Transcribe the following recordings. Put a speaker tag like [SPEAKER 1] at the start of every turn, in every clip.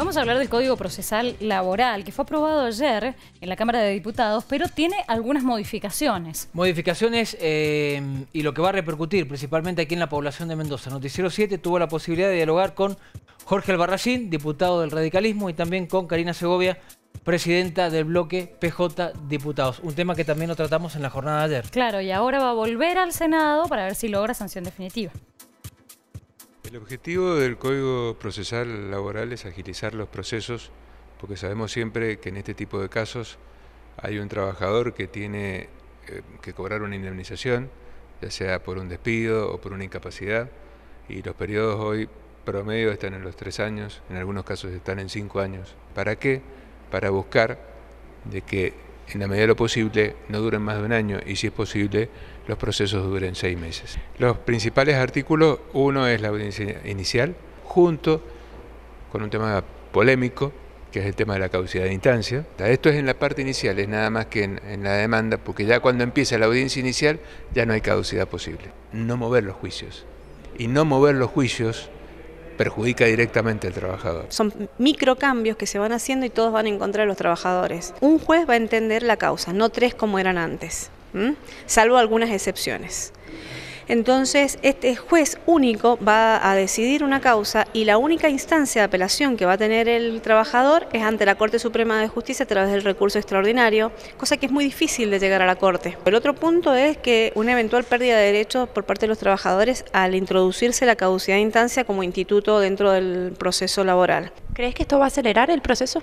[SPEAKER 1] Vamos a hablar del Código Procesal Laboral, que fue aprobado ayer en la Cámara de Diputados, pero tiene algunas modificaciones.
[SPEAKER 2] Modificaciones eh, y lo que va a repercutir principalmente aquí en la población de Mendoza. Noticiero 7 tuvo la posibilidad de dialogar con Jorge Albarracín, diputado del radicalismo, y también con Karina Segovia, presidenta del bloque PJ Diputados. Un tema que también lo tratamos en la jornada de ayer.
[SPEAKER 1] Claro, y ahora va a volver al Senado para ver si logra sanción definitiva.
[SPEAKER 3] El objetivo del Código Procesal Laboral es agilizar los procesos, porque sabemos siempre que en este tipo de casos hay un trabajador que tiene eh, que cobrar una indemnización, ya sea por un despido o por una incapacidad, y los periodos hoy promedio están en los tres años, en algunos casos están en cinco años. ¿Para qué? Para buscar de que en la medida de lo posible no duren más de un año y si es posible los procesos duren seis meses. Los principales artículos, uno es la audiencia inicial, junto con un tema polémico, que es el tema de la caducidad de instancia. Esto es en la parte inicial, es nada más que en, la demanda, porque ya cuando empieza la audiencia inicial ya no hay caducidad posible. No mover los juicios. Y no mover los juicios perjudica directamente al trabajador.
[SPEAKER 4] Son microcambios que se van haciendo y todos van en contra de los trabajadores. Un juez va a entender la causa, no tres como eran antes, salvo algunas excepciones. Entonces, este juez único va a decidir una causa y la única instancia de apelación que va a tener el trabajador es ante la Corte Suprema de Justicia a través del recurso extraordinario, cosa que es muy difícil de llegar a la Corte. El otro punto es que una eventual pérdida de derechos por parte de los trabajadores al introducirse la caducidad de instancia como instituto dentro del proceso laboral.
[SPEAKER 5] ¿Crees que esto va a acelerar el proceso?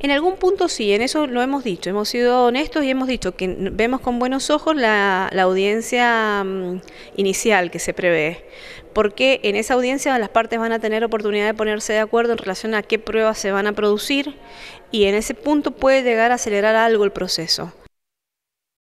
[SPEAKER 4] En algún punto sí, en eso lo hemos dicho, hemos sido honestos y hemos dicho que vemos con buenos ojos la, la audiencia um, inicial que se prevé, porque en esa audiencia las partes van a tener oportunidad de ponerse de acuerdo en relación a qué pruebas se van a producir y en ese punto puede llegar a acelerar algo el proceso.